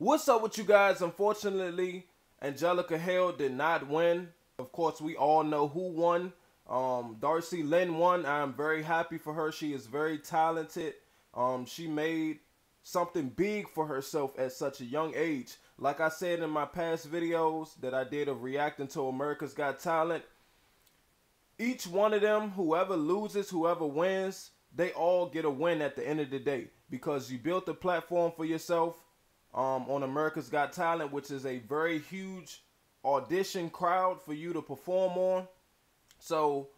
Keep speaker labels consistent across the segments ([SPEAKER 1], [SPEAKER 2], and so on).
[SPEAKER 1] What's up with you guys? Unfortunately, Angelica Hale did not win. Of course, we all know who won. Um, Darci Lynne won. I'm very happy for her. She is very talented. Um, she made something big for herself at such a young age. Like I said in my past videos that I did of reacting to America's Got Talent, each one of them, whoever loses, whoever wins, they all get a win at the end of the day because you built a platform for yourself um, on America's Got Talent, which is a very huge audition crowd for you to perform on. So,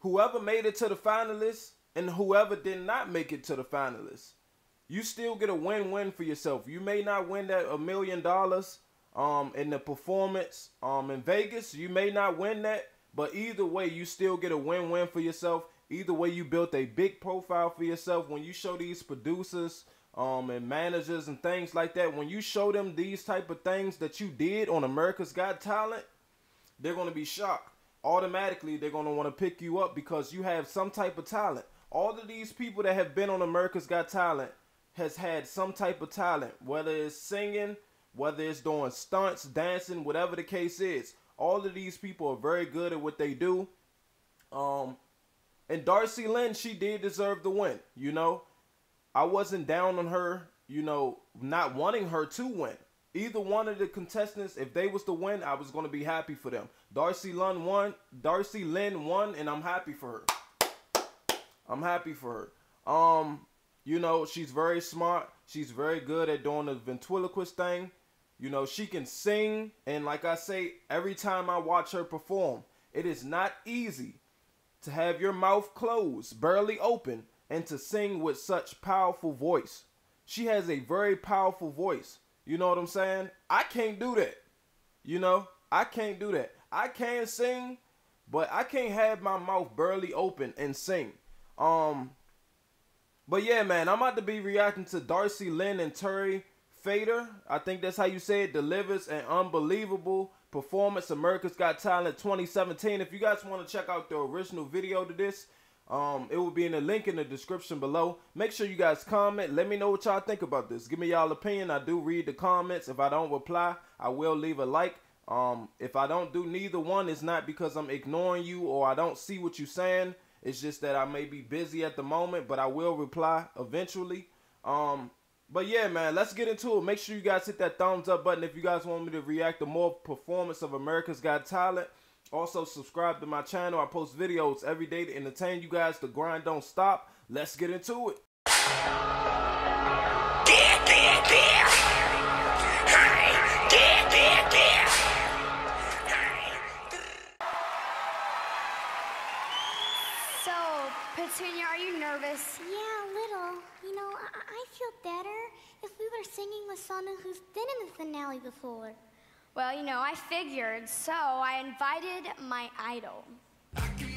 [SPEAKER 1] whoever made it to the finalists and whoever did not make it to the finalists, you still get a win-win for yourself. You may not win that a million dollars um, in the performance um, in Vegas. You may not win that, but either way, you still get a win-win for yourself. Either way, you built a big profile for yourself. When you show these producers um, and managers and things like that, when you show them these type of things that you did on America's Got Talent, they're going to be shocked. Automatically, they're going to want to pick you up because you have some type of talent. All of these people that have been on America's Got Talent has had some type of talent, whether it's singing, whether it's doing stunts, dancing, whatever the case is. All of these people are very good at what they do. Um, and Darci Lynne, she did deserve the win. You know, I wasn't down on her, you know, not wanting her to win. Either one of the contestants, if they was to win, I was gonna be happy for them. Darci Lynne won. Darci Lynne won, and I'm happy for her. I'm happy for her. Um, you know, she's very smart. She's very good at doing the ventriloquist thing. You know, she can sing, and like I say, every time I watch her perform, it is not easy to have your mouth closed, barely open, and to sing with such powerful voice. She has a very powerful voice. You know what I'm saying? I can't do that. You know, I can't do that. I can sing, but I can't have my mouth barely open and sing. Um, but yeah, man, I'm about to be reacting to Darci Lynne and Terry Fator. I think that's how you say it. Delivers an unbelievable performance. America's Got Talent 2017. If you guys want to check out the original video to this, um, it will be in the link in the description below. Make sure you guys comment. Let me know what y'all think about this. Give me y'all opinion. I do read the comments. If I don't reply, I will leave a like. Um, if I don't do neither one, it's not because I'm ignoring you or I don't see what you're saying. It's just that I may be busy at the moment, but I will reply eventually. Um, but yeah, man, let's get into it. Make sure you guys hit that thumbs up button if you guys want me to react to more performance of America's Got Talent. Also, subscribe to my channel. I post videos every day to entertain you guys. The grind don't stop. Let's get into it.
[SPEAKER 2] So, Petunia, are you nervous?
[SPEAKER 3] Yeah, a little. You know, I, I feel better if we were singing with someone who's been in the finale before.
[SPEAKER 2] Well, you know, I figured, so I invited my idol.
[SPEAKER 4] Thank you.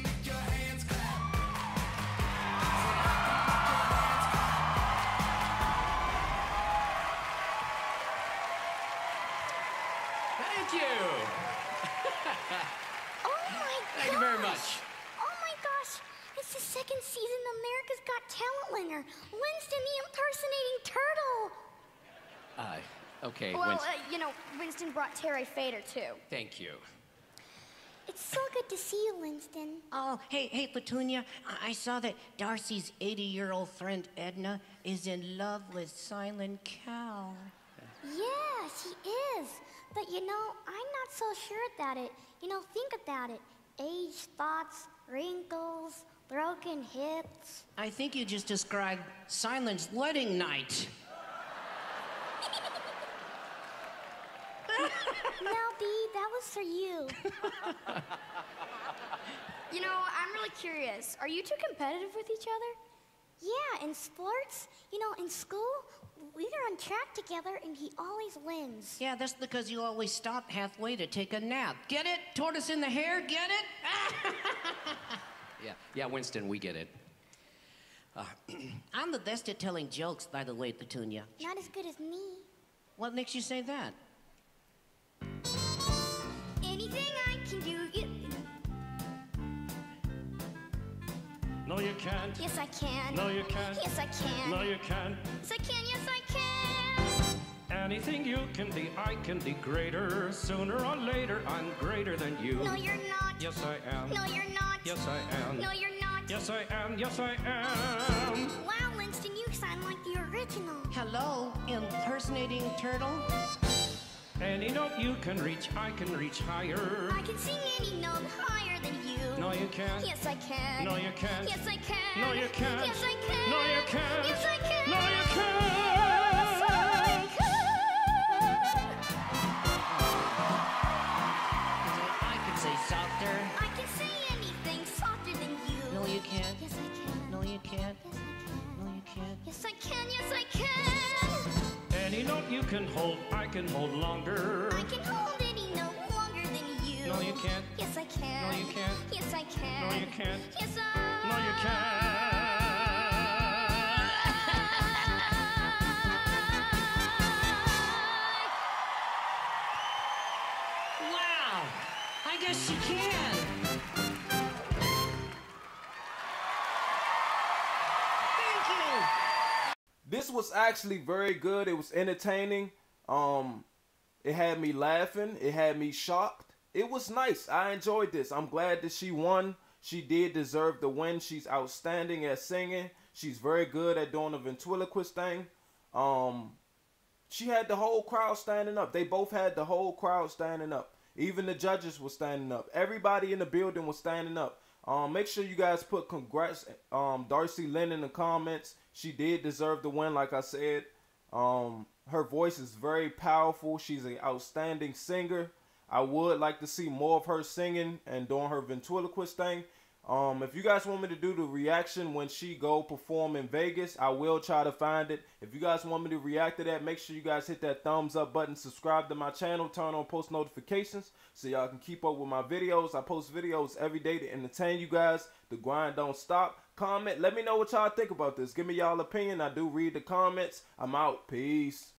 [SPEAKER 3] Oh my
[SPEAKER 4] Thank you very much.
[SPEAKER 3] Oh my gosh! It's the second season of America's Got Talent winner, Winston the impersonating turtle.
[SPEAKER 4] Uh, okay,
[SPEAKER 2] Well,
[SPEAKER 4] Winston.
[SPEAKER 2] uh, you know, Winston brought Terry Fator, too.
[SPEAKER 4] Thank you.
[SPEAKER 3] It's so good to see you, Winston.
[SPEAKER 5] Oh, hey, hey, Petunia. I, I saw that Darci's 80 year old friend Edna is in love with Simon Cowell.
[SPEAKER 3] Yeah, she is. But you know, I'm not so sure about it. You know, think about it. Age spots, wrinkles, broken hips.
[SPEAKER 5] I think you just described Simon's wedding night.
[SPEAKER 3] That was for you.
[SPEAKER 2] You know, I'm really curious. Are you two competitive with each other?
[SPEAKER 3] Yeah, in sports, you know, in school, we are on track together and he always wins.
[SPEAKER 5] Yeah, that's because you always stop halfway to take a nap. Get it? Tortoise in the hare? Get it?
[SPEAKER 4] Yeah, yeah, Winston, we get it.
[SPEAKER 5] Uh, I'm the best at telling jokes, by the way, Petunia.
[SPEAKER 3] Not as good as me.
[SPEAKER 5] What makes you say that?
[SPEAKER 2] Can do. y-
[SPEAKER 6] No, you can't.
[SPEAKER 2] Yes, I can.
[SPEAKER 6] No, you can't.
[SPEAKER 2] Yes, I can.
[SPEAKER 6] No, you can't.
[SPEAKER 2] Yes, I can. Yes, I can.
[SPEAKER 6] Anything you can be, I can be greater. Sooner or later, I'm greater than you.
[SPEAKER 3] No, you're not.
[SPEAKER 6] Yes, I am.
[SPEAKER 3] No, you're not.
[SPEAKER 6] Yes, I am.
[SPEAKER 3] No, you're not.
[SPEAKER 6] Yes, I am. Yes, I am.
[SPEAKER 3] Wow, Winston, you sound like the original.
[SPEAKER 5] Hello, impersonating turtle?
[SPEAKER 6] Any note you can reach, I can reach higher.
[SPEAKER 3] I can sing any note higher than you.
[SPEAKER 6] No, you can't.
[SPEAKER 3] Yes, I can.
[SPEAKER 6] No, you can't.
[SPEAKER 3] Yes, I can.
[SPEAKER 6] No, you can't.
[SPEAKER 3] Yes, I can.
[SPEAKER 6] No, you you
[SPEAKER 3] can
[SPEAKER 6] hold, I can hold longer.
[SPEAKER 3] I can hold any note longer than you.
[SPEAKER 6] No, you can't.
[SPEAKER 3] Yes, I can.
[SPEAKER 6] No, you can't.
[SPEAKER 3] Yes, I can.
[SPEAKER 6] No, you can't.
[SPEAKER 3] Yes, I.
[SPEAKER 1] was actually very good. It was entertaining. Um, it had me laughing. It had me shocked. It was nice. I enjoyed this. I'm glad that she won. She did deserve the win. She's outstanding at singing. She's very good at doing the ventriloquist thing. Um, she had the whole crowd standing up. They both had the whole crowd standing up. Even the judges were standing up. Everybody in the building was standing up. Um, make sure you guys put congrats, um, Darci Lynne in the comments. She did deserve the win, like I said. Um, her voice is very powerful. She's an outstanding singer. I would like to see more of her singing and doing her ventriloquist thing. Um, if you guys want me to do the reaction when she go perform in Vegas, I will try to find it. If you guys want me to react to that, make sure you guys hit that thumbs up button, subscribe to my channel, turn on post notifications so y'all can keep up with my videos. I post videos every day to entertain you guys. The grind don't stop. Comment, let me know what y'all think about this. Give me y'all opinion. I do read the comments. I'm out. Peace.